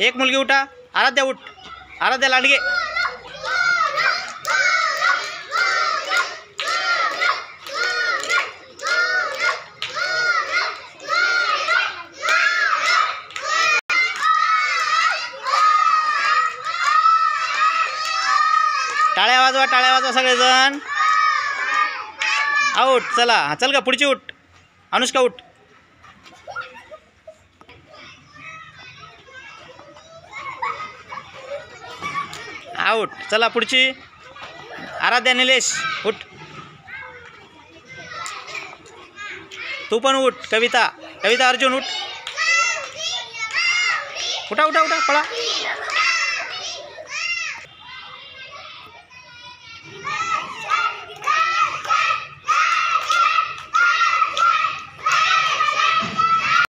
एक मुलगी उठा. आराध्या उठ. आराध्या लांडगे. टाळ्या वाजवा टाळ्या वाजवा सगळेजण. आऊट चला. चल का पुढची उठ. अनुष्का उठ. आऊट चला पुढची. आराध्या निलेश उठ. तू पण उठ कविता. कविता अर्जुन उठ. उठा उठा उठा पळा.